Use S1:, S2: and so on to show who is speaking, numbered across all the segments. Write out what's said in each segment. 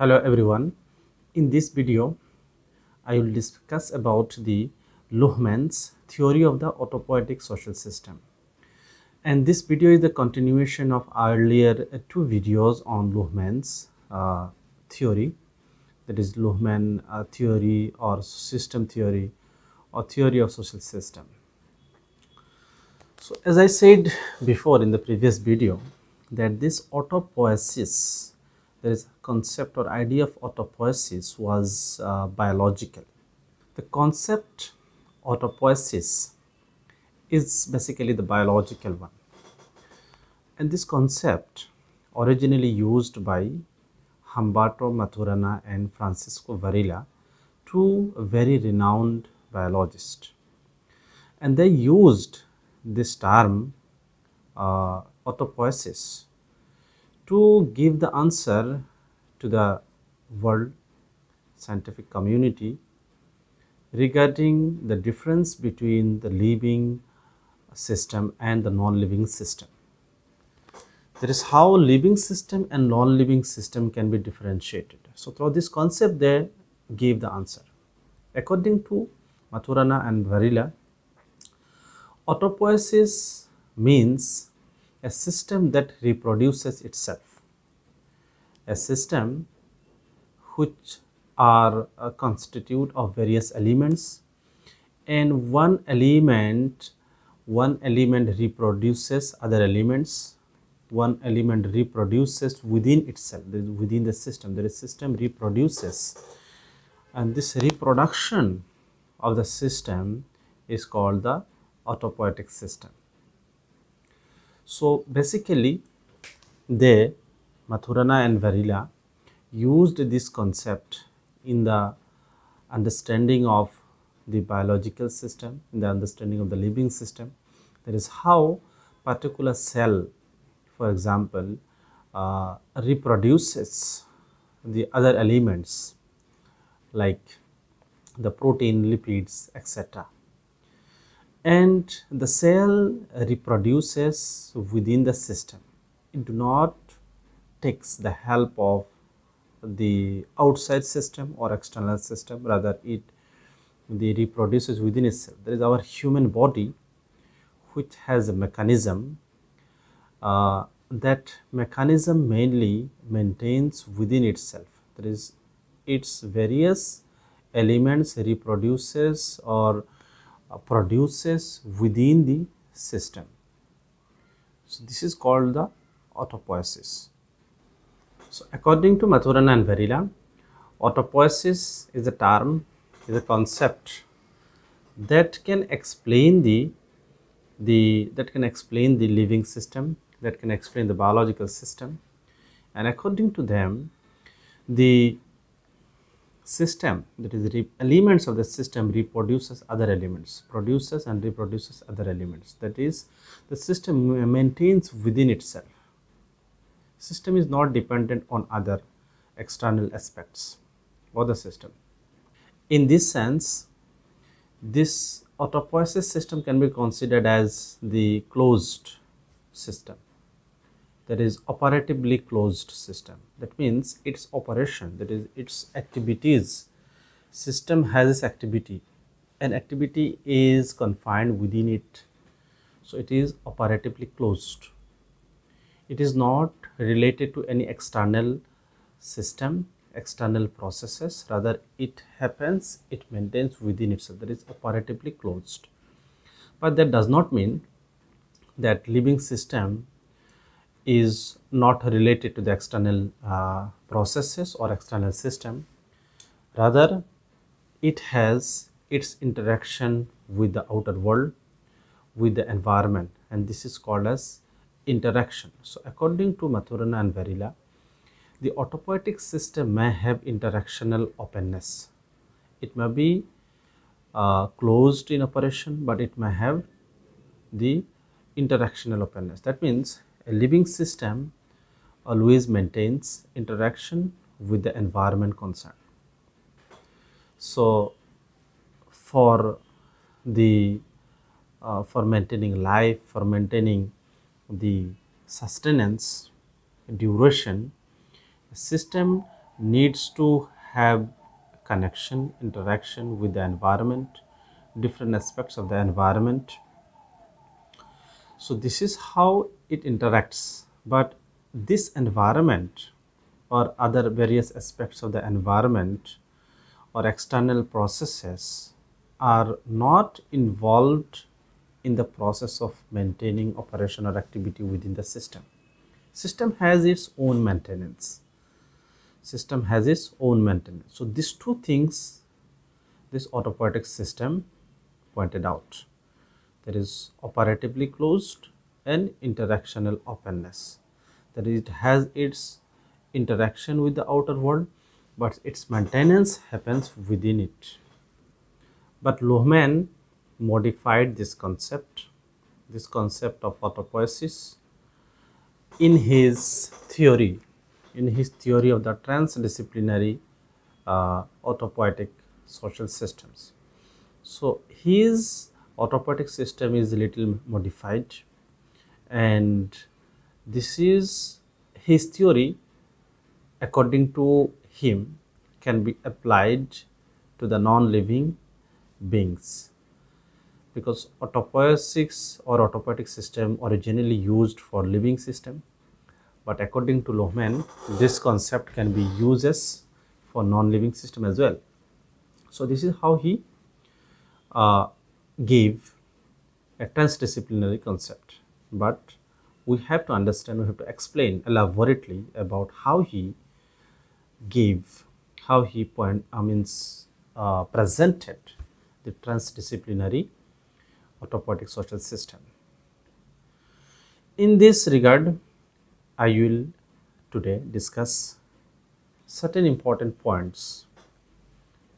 S1: Hello everyone. In this video, I will discuss about the Luhmann's theory of the autopoietic social system. And this video is the continuation of earlier two videos on Luhmann's uh, theory, that is Luhmann uh, theory or system theory or theory of social system. So as I said before in the previous video, that this autopoiesis there is a concept or idea of autopoiesis was uh, biological. The concept autopoiesis is basically the biological one. And this concept originally used by Humberto Maturana and Francisco Varela, two very renowned biologists. And they used this term uh, autopoiesis to give the answer to the world scientific community regarding the difference between the living system and the non-living system. That is how living system and non-living system can be differentiated. So through this concept they gave the answer. According to Maturana and Varela, autopoiesis means a system that reproduces itself, a system which are uh, constitute of various elements and one element one element reproduces other elements one element reproduces within itself within the system. The system reproduces. And this reproduction of the system is called the autopoietic system so basically they, Maturana and Varela used this concept in the understanding of the biological system, in the understanding of the living system. That is how particular cell, for example, uh, reproduces the other elements like the protein, lipids, etc and the cell reproduces within the system. It do not takes the help of the outside system or external system rather it the reproduces within itself. There is our human body which has a mechanism uh, that mechanism mainly maintains within itself. There is its various elements reproduces or Uh, produces within the system. So, this is called the autopoiesis. So, according to Maturana and Varela, autopoiesis is a term, is a concept that can explain the the that can explain the living system, that can explain the biological system, and according to them, the system that is elements of the system reproduces other elements produces and reproduces other elements. That is the system maintains within itself. System is not dependent on other external aspects or the system. In this sense this autopoiesis system can be considered as the closed system that is operatively closed system. That means its operation that is its activities system has its activity. And activity is confined within it. So it is operatively closed. It is not related to any external system external processes. Rather it happens it maintains within itself that is operatively closed. But that does not mean that living system is not related to the external uh, processes or external system. Rather it has its interaction with the outer world with the environment and this is called as interaction. So according to maturana and varela the autopoietic system may have interactional openness. It may be uh, closed in operation but it may have the interactional openness. That means a living system always maintains interaction with the environment concerned. So, for the uh, for maintaining life, for maintaining the sustenance, duration, the system needs to have connection, interaction with the environment, different aspects of the environment. So this is how it interacts. But this environment or other various aspects of the environment or external processes are not involved in the process of maintaining operation or activity within the system. System has its own maintenance. System has its own maintenance. So these two things this autopoietic system pointed out. There is operatively closed and interactional openness. That is, it has its interaction with the outer world, but its maintenance happens within it. But Luhmann modified this concept, this concept of autopoiesis in his theory, in his theory of the transdisciplinary uh, autopoietic social systems. So his autopoietic system is a little modified. And this is his theory according to him can be applied to the non-living beings. Because autopoiesis or autopoietic system originally used for living system but according to Luhmann this concept can be used for non-living system as well. So this is how he uh, gave a transdisciplinary concept but we have to understand we have to explain elaborately about how he gave how he point I means uh, presented the transdisciplinary autopoietic social system. In this regard, I will today discuss certain important points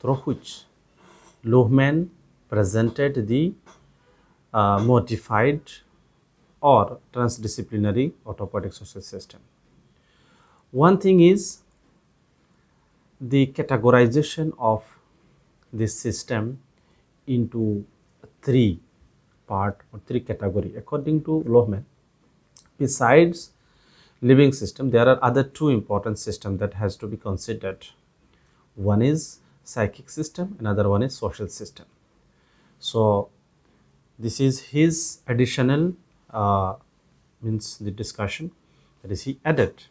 S1: through which Luhmann presented the uh, modified or transdisciplinary autopoietic social system. One thing is the categorization of this system into three part or three category according to Luhmann. Besides living system, there are other two important systems that has to be considered. One is psychic system, another one is social system. So this is his additional uh, means the discussion. That is he added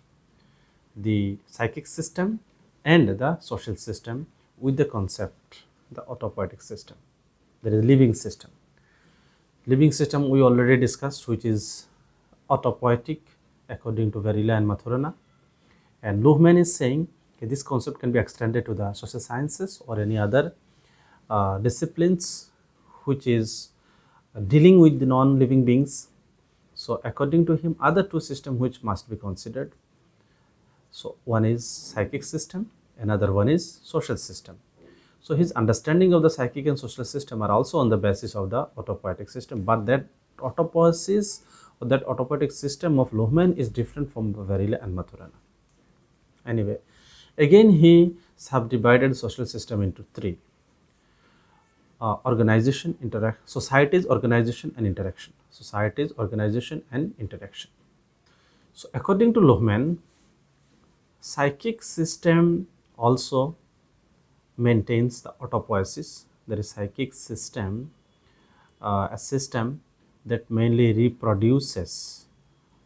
S1: the psychic system and the social system with the concept the autopoietic system. That is living system. Living system we already discussed which is autopoietic according to Varela and Maturana and Luhmann is saying okay, this concept can be extended to the social sciences or any other uh, disciplines which is uh, dealing with the non-living beings so according to him other two systems which must be considered so one is psychic system another one is social system so his understanding of the psychic and social system are also on the basis of the autopoietic system, but that autopoiesis or that autopoietic system of Luhmann is different from Varela and Maturana. Anyway, again he subdivided social system into three. Uh, organization, interact, societies, organization and interaction. Societies, organization and interaction. So according to Luhmann, psychic system also maintains the autopoiesis there is psychic system uh, a system that mainly reproduces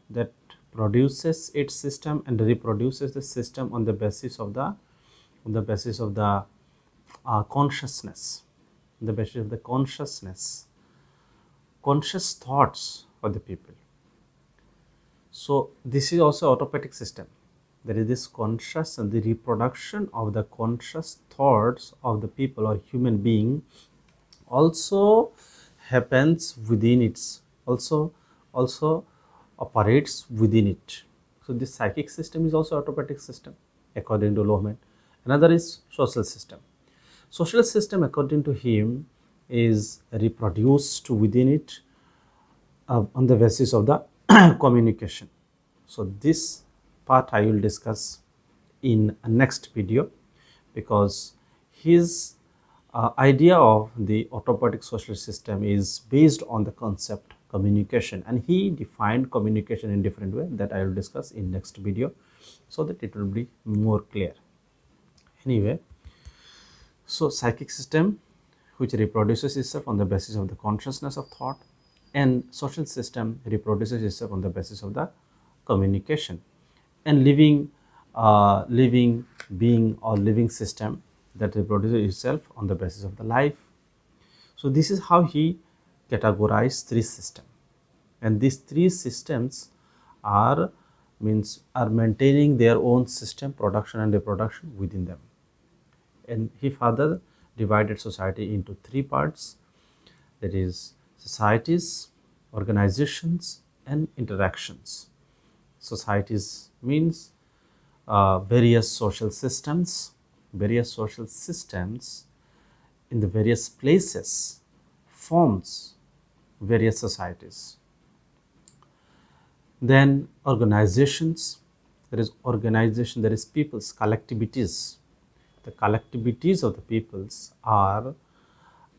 S1: that produces its system and reproduces the system on the basis of the on the basis of the uh, consciousness the basis of the consciousness conscious thoughts of the people. So this is also autopoietic system. There is this conscious and the reproduction of the conscious thoughts of the people or human being also happens within its also also operates within it. So this psychic system is also autopoietic system according to Luhmann. Another is social system social system according to him is reproduced within it uh, on the basis of the communication so this part I will discuss in next video because his uh, idea of the autopoietic social system is based on the concept communication and he defined communication in different way that I will discuss in next video so that it will be more clear. anyway so psychic system which reproduces itself on the basis of the consciousness of thought and social system reproduces itself on the basis of the communication. And living uh, living being or living system that reproduces itself on the basis of the life. So this is how he categorized three systems and these three systems are means are maintaining their own system production and reproduction within them and he further divided society into three parts that is societies organizations and interactions societies means uh, various social systems various social systems in the various places forms various societies then organizations, there is organization, there is peoples, collectivities. The collectivities of the peoples are,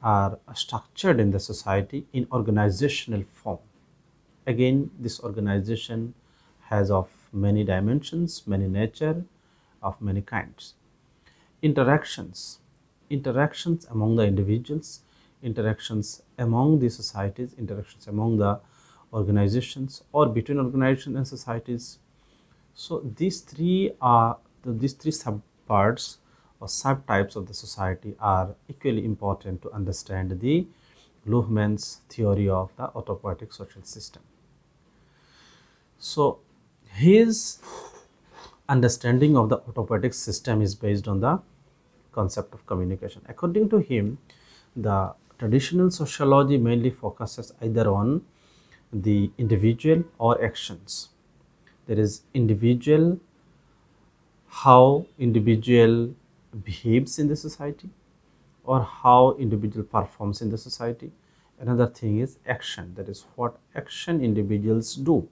S1: are structured in the society in organizational form. Again, this organization has of many dimensions, many nature, of many kinds. Interactions, interactions among the individuals, interactions among the societies, interactions among the organizations or between organizations and societies. So these three are the, these three subparts or subtypes of the society are equally important to understand the Luhmann's theory of the autopoietic social system. So his understanding of the autopoietic system is based on the concept of communication. According to him, the traditional sociology mainly focuses either on the individual or actions. There is individual, how individual behaves in the society or how individual performs in the society. Another thing is action, that is what action individuals do.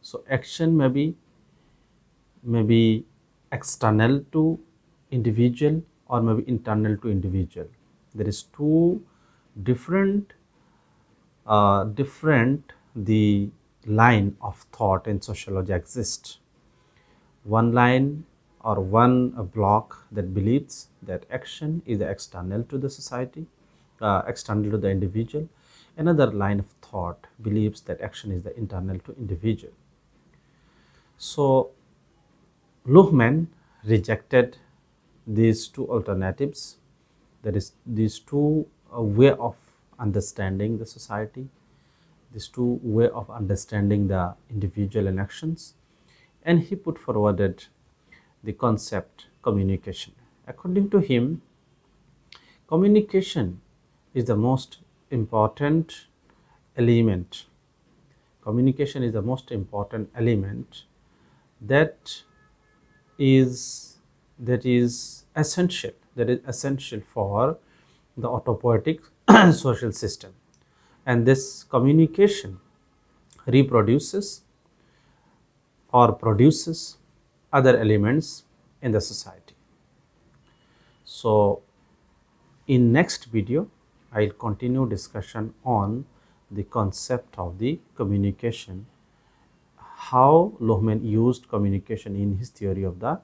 S1: So action may be, may be external to individual or maybe internal to individual. There is two different uh, different the line of thought in sociology exists. One line or one block that believes that action is external to the society, uh, external to the individual. Another line of thought believes that action is the internal to individual. So, Luhmann rejected these two alternatives, that is these two uh, way of understanding the society, these two way of understanding the individual and actions, and he put forwarded the concept communication. According to him, communication is the most important element. Communication is the most important element that is that is essential that is essential for the autopoietic social system and this communication reproduces or produces other elements in the society. So, in next video I will continue discussion on the concept of the communication, how Luhmann used communication in his theory of the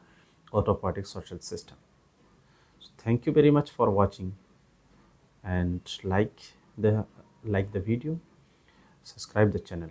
S1: autopoietic social system. So, thank you very much for watching and like the like the video subscribe the channel